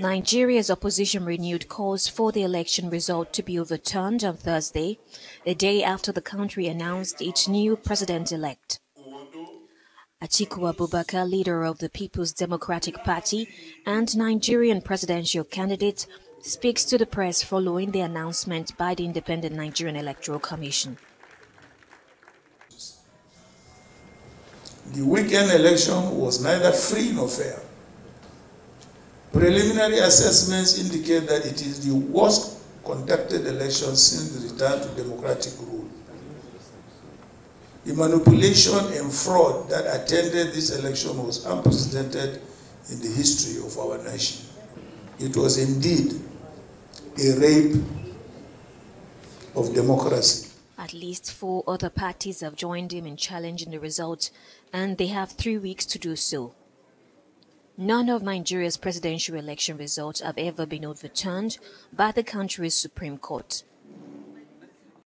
Nigeria's opposition renewed calls for the election result to be overturned on Thursday, the day after the country announced its new president-elect. Atiku Abubakar, leader of the People's Democratic Party and Nigerian presidential candidate, speaks to the press following the announcement by the Independent Nigerian Electoral Commission. The weekend election was neither free nor fair. Preliminary assessments indicate that it is the worst conducted election since the return to democratic rule. The manipulation and fraud that attended this election was unprecedented in the history of our nation. It was indeed a rape of democracy. At least four other parties have joined him in challenging the result, and they have three weeks to do so. None of Nigeria's presidential election results have ever been overturned by the country's Supreme Court.